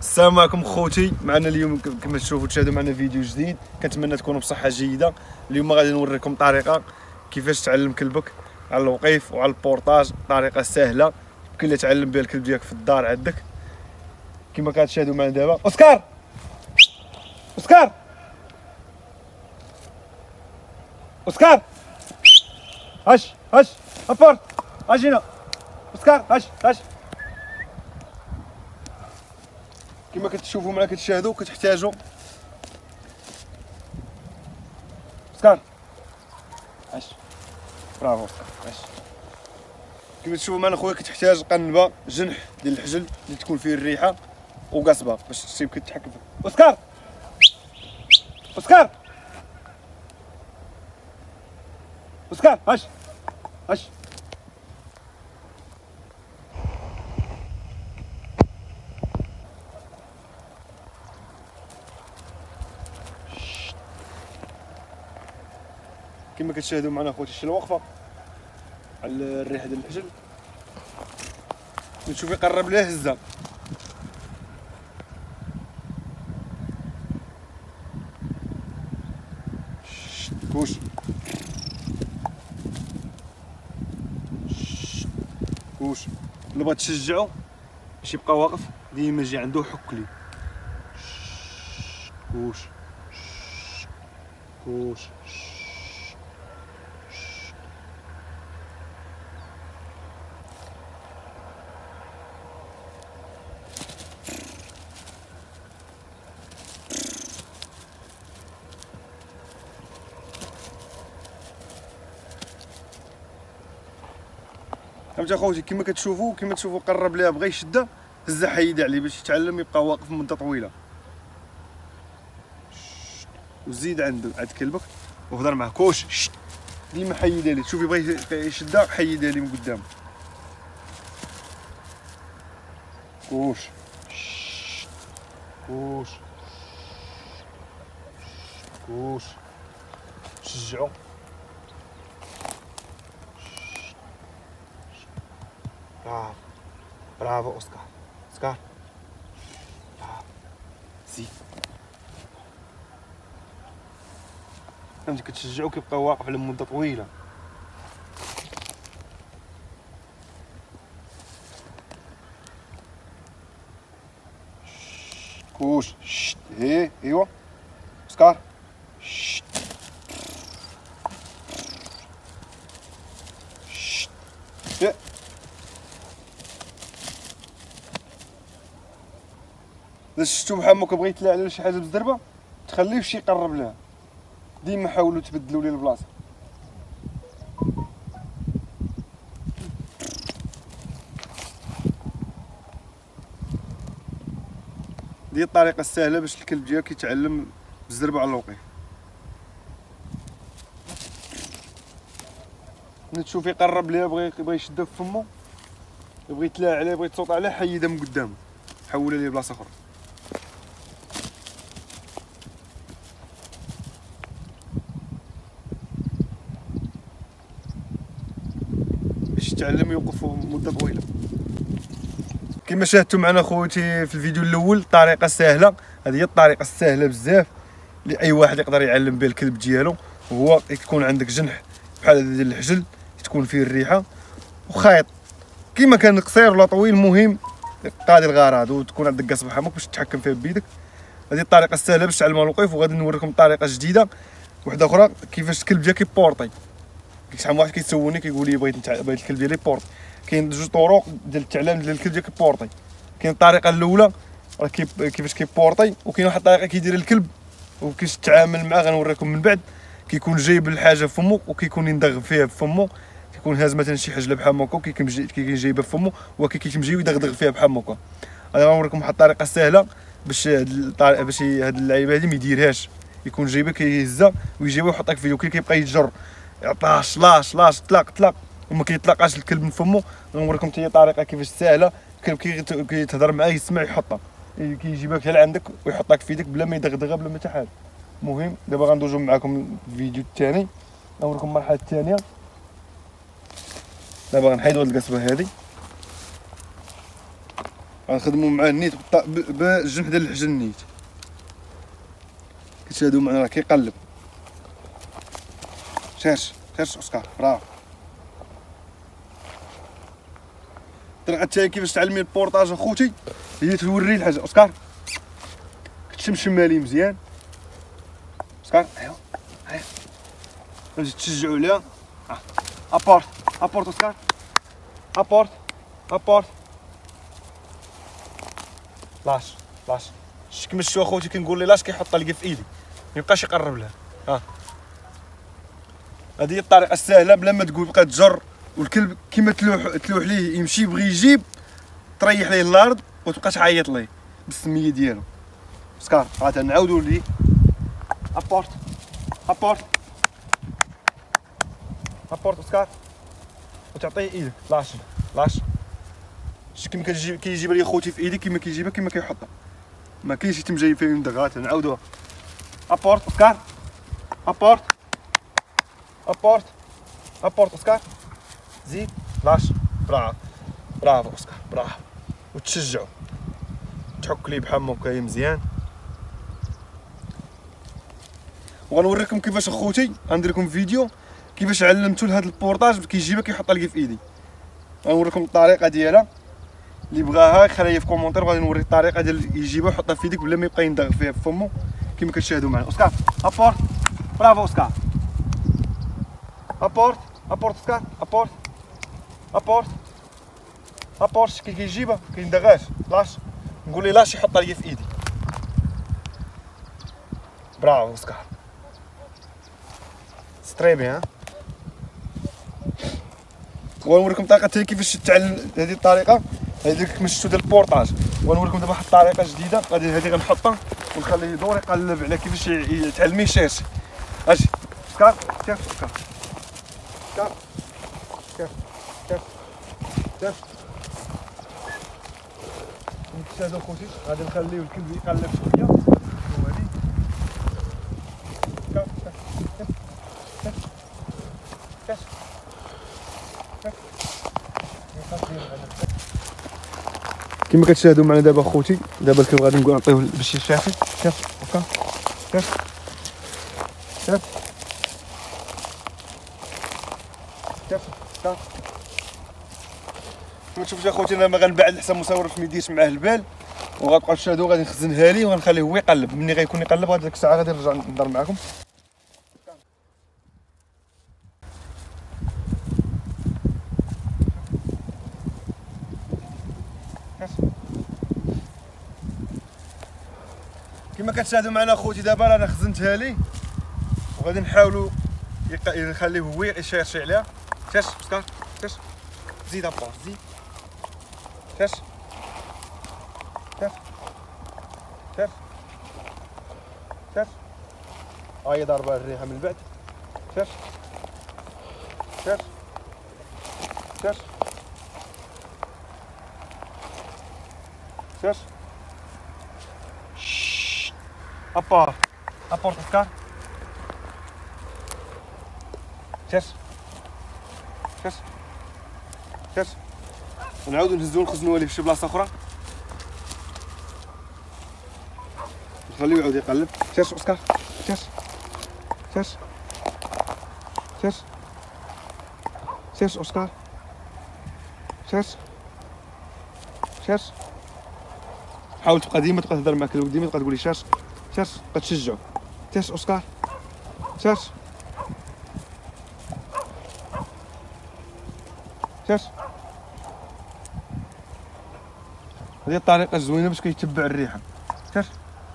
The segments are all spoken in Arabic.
السلام عليكم خوتي. معنا اليوم كما تشوفوا تشاهدوا معنا فيديو جديد. كنتمنى تكونوا بصحة جيدة. اليوم غادي نوريكم طريقة كيفاش تعلم كلبك على الوقيف وعلى البورطاج طريقة سهلة. يمكن تعلم بها الكلب ديالك في الدار عندك. كما كتشاهدوا معنا دابا. أوسكار! أوسكار! أوسكار! هش! هش! ابورت اجينا أوسكار! هش! هش! كما كتشوفوا معنا كتشاهدوا كتحتاجوا اوسكار هش برافو. هش كما تشوفوا معنا خويا كتحتاج قنبة جنح ديال الحجل اللي تكون فيه الريحة وقصبة باش تمكن تتحكم فيه أوسكار! أوسكار! أوسكار! هش هش كما كتشاهدوا معنا خوتي شي الوقفة على الريحه ديال الحجل نشوف يقرب ليه هزة. كوش. كوش. اللي بغات تشجعو باش يبقى واقف. ديما يجي عنده حك لي. كوش. كوش. فهمت اخوتي كما كتشوفوا كما تشوفوا قرب ليها بغى يشدها هزها حيد عليه باش يتعلم يبقى واقف مده طويلة. وزيد عنده عند كلبك وهضر معاه. Couche. ديما حيدها ليه. شوفي بغى يشدها حيدها ليه من قدام. Couche. Couche. Couche. شجعو. برافو برافو اوسكار اوسكار برافو زيد فهمتي كتشجعو كيبقى واقف على مده طويله كوش شت هي ايوا اوسكار شت شت هي. إذا شفتو محمد كبغى يطلع على شي حاجة بالزربه تخليه شي يقرب لها. ديما حاولوا تبدلوا ليه البلاصة. دي الطريقة السهلة باش الكلب ديالك يتعلم بالزربه على الوقيف ملي تشوف يقرب ليها بغى يبغى يشدها في فمو يبغى يتلاعب عليه يبغى يتصوت عليه حيدها من قدامه. حولها ليه بلاصة أخرى. باش يتعلم يوقف مدة طويلة. كما شاهدتوا معنا خوتي في الفيديو الأول طريقه سهلة. هذه هي الطريقة السهلة بزاف اللي اي واحد يقدر يعلم بها الكلب ديالو. هو يكون عندك جنح بحال هذا ديال الحجل تكون فيه الريحة. وخيط كيما كان قصير ولا طويل المهم قاضي الغرض وتكون عندك قصبه حمك باش تتحكم فيها بيدك. هذه الطريقة السهلة باش تعلموا الوقيف وغادي نوريكم طريقة جديدة. واحدة أخرى كيفاش الكلب ديالك يبورطي. شحال من واحد كيسولني كيقول لي بغيت نتع... بغيت الكلب ديالي يبورطي كاين جوج طرق ديال التعليم ديال الكلب ديالك يبورطي كاين الطريقة الأولى راه كيف كيفاش كيبورطي وكاين واحد الطريقة كيدير الكلب وكيفاش تتعامل معاه غنوريكم من بعد. كيكون جايب الحاجة في فمو وكيكون يندغ فيها في فمو كيكون هاز مثلا شي حجله بحال هكا كيكون جاي- كيكون جايبها في فمو وكيكون جاي يدغدغ فيها بحال هكا. أنا غنوريكم واحد الطريقة سهلة باش باش هاد اللعيبه هادي ما يديرهاش. يكون جايبها كيهزها ويجيبها ويحطها في يدو كي كيبقى يتجر. عطاش lâche lâche طلق طلق وما كيطلقاش الكلب من فمو. غنوريكم حتى هي طريقة كيفاش سهله الكلب كي كيتهضر معاه يسمع يحطها. كيجيبها حتى لعندك ويحطها في يدك بلا ما يدغدغها بلا ما حتى حاجة. المهم دابا غندوزو معكم الفيديو الثاني نوريكم المرحلة الثانية دابا غنحيدو هاد القصبة هادي. غنخدمو مع النيت بالجنح ديال الحجل النيت. كتشاهدوا معنا راه كيقلب شاش شاش اوسكار برافو الطريقة تاعي كيفاش تعلمي البورطاج اخوتي هي توري الحاجة اوسكار كتشمشم مالي مزيان اوسكار ايوا ايوا غادي تشجعوا عليها. ابورت ابورت اوسكار ابورت ابورت lâche lâche كيما شفتوا اخوتي كنقول لي lâche كيحطها لقى في ايدي ما يبقاش يقرب لها ها هذه هي الطريقة السهلة بلا ما تقول بقى تجر والكلب كيما تلوح تلوح ليه يمشي يبغي يجيب تريح ليه الأرض وتبقى تعيط ليه بالسمية ديالو. سكار عاد نعاودو ليه apporte apporte apporte سكار. وتعطيه إيدك. lâche lâche. شتي كيما كتجيب كيجيبها لي خوتي في إيدي كيما كيجيبها كيما كيحطها. ما كاينش يتم جاي فيه دغات نعاودوها. apporte سكار. apporte apporte apporte اوسكار زيد lâche برافو برافو اوسكار برافو وتشجعوا تحك ليه بحال هكايا مزيان وغنوريكم كيفاش اخوتي غندير لكم فيديو كيفاش علمتو لهاد ال apportage كيجيبها كيحطها لي في ايدي غنوريكم الطريقة ديالها اللي بغاها يخليها لي في commentaire غادي نوري الطريقة ديال يجيبها ويحطها في يديك بلا ما يبقى يندغ فيها في فمو كيما كتشاهدوا معنا اوسكار apporte برافو اوسكار apporte apporte اوسكار apporte apporte apporte كي كيجيبها كيندغاش lâche نقول لي lâche يحطها لي في ايدي برافو اوسكار c'est très bien ونوريكم طريقه كيفاش تعلم هذه الطريقة هذيك كما شفتوا ديال ال apportage ونوريكم دابا واحد الطريقة جديده غادي هذه غنحطها ونخليه يدور يقلب على كيفاش يتعلم يشيرشي أجي سكار كيف سكار كيف كيف كيف نتشاهدوا خوتي غادي نخليو الكلب يقلب شوية وهادي سكار كيف كيف كيف كما كتشاهدوا معنا دابا خوتي دابا الكلب غادي نقول نعطيوه باش يشافي شاف هكا شاف شاف كما تشوفوا اخوتي أنا ما غنبعد حتى مصور ما يديش معاه البال. وغتبقاو تشاهدوا غادي نخزنها لي وغنخليه هو يقلب. ملي غيكون يقلب هاد ديك الساعة غادي نرجع نهضر معكم كما كتشاهدوا معنا اخوتي دابا رانا خزنتها لي. وغادي نحاولوا نخليه هو يشيرشي عليها. شاش سكار شاش زيد ابار زيد شاش شاف شاف شاف هاي ضربة الريحة من بعد شاف شاف شاف شاف ابار ابار تفكار شاش شاش شاش ونعاودو نهزو نخزنوها ليه في شي بلاصة أخرى. نخليو يعاود يقلب. شاش أوسكار. شاش شاش شاش شاش أوسكار. شاش شاش حاول تبقى ديما تبقى تهضر مع كلب ديما تبقى تقولي شاش شاش تبقى تشجعو شاش أوسكار. شاش شاش هذه الطريقة زوينة باش كيتبع الريحة cherche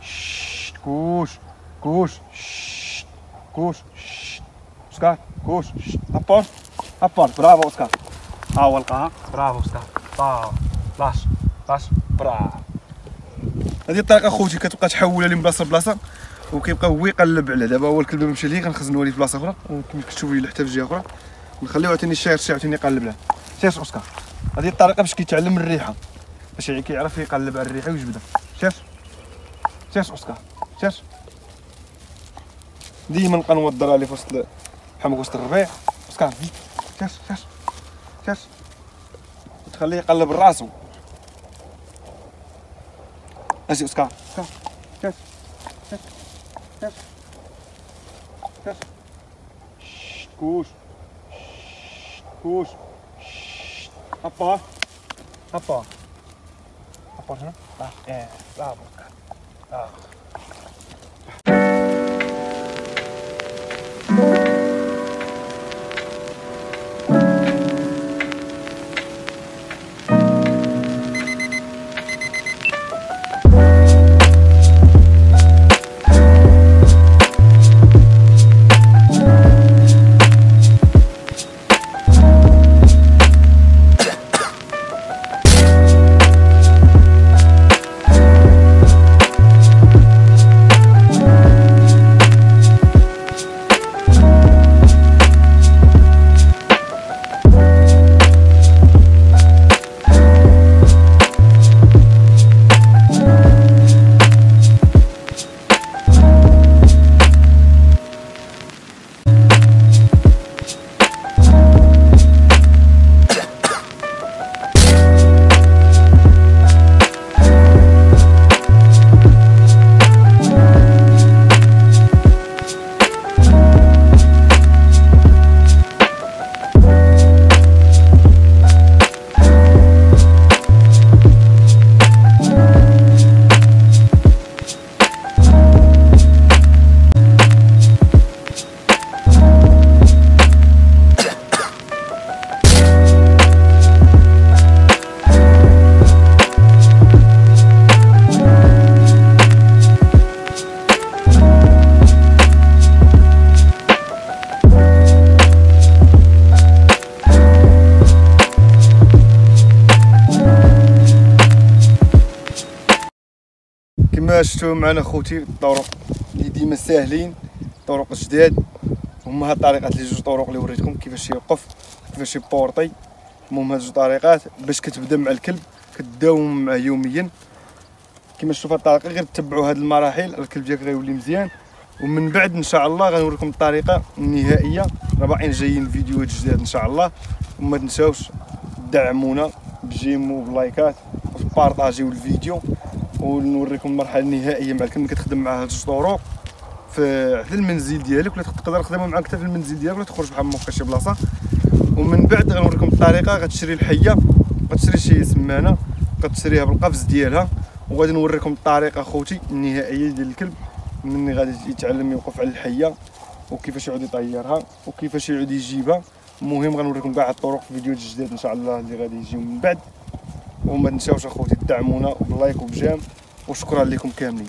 cherche couche couche couche أوسكار couche apporte apporte برافو أوسكار. ها هو لقاها برافو أوسكار. برافو lâche lâche. برافو. هذه الطريقة خوتي كتبقى تحولها لي من بلاصة لبلاصة وكيبقى هو يقلب على. دابا هو الكلب مشى ليه غنخزنوه ليه في بلاصة أخرى وكما كتشوفوا لي حتى في جهة أخرى. نخليوه عاوتاني شيرشي عاوتاني يقلب لها cherche أوسكار هذه الطريقة باش كيتعلم الريحة. باش كيعرف يقلب على الريحة ويجبدها. cherche cherche أوسكار cherche ديما نبقى لي في وسط ما وسط الربيع. أوسكار شاش شاش شاش وتخليه يقلب راسو أجي اسكار اسكار كاس كاس كاس كاس شت، كوش. كوش. Apó. Apó. Apó, não? Né? Tá. É. Lá a boca. Lá. شفتوا معنا خوتي الطرق اللي ديما ساهلين طرق جداد. هما هاد الطريقات لي جوج طرق اللي وريتكم كيفاش يوقف كيفاش يبورطي. المهم هاد جوج طريقات باش كتبدا مع الكلب كداوم معاه يوميا. كما شفتوا هاد الطريقة غير تتبعوا هاد المراحل الكلب ديالك غيولي مزيان. ومن بعد إن شاء الله غنوريكم الطريقة النهائية. راه باقيين جايين فيديوهات جداد إن شاء الله. وما تنساوش دعمونا بجيم وبلايكات وبارطاجيو الفيديو. ونوريكم المرحلة النهائية مع الكلب كتخدم معاه هاد طرق في في المنزل ديالك ولا تقدر تخدمها معاك حتى في المنزل ديالك ولا تخرج بحال هكا شي بلاصة. ومن بعد غنوريكم الطريقة غتشري الحية غتشري شي سمانة غتشريها بالقفز ديالها وغادي نوريكم الطريقة خوتي النهائية ديال الكلب مني غادي يتعلم يوقف على الحية وكيفاش يعود يطيرها وكيفاش يعود يجيبها. المهم غنوريكم كاع الطرق في فيديو جديد إن شاء الله اللي غادي يجيو من بعد. وما تنساوش اخوتي تدعمونا بلايك وبجام وشكرا لكم كاملين.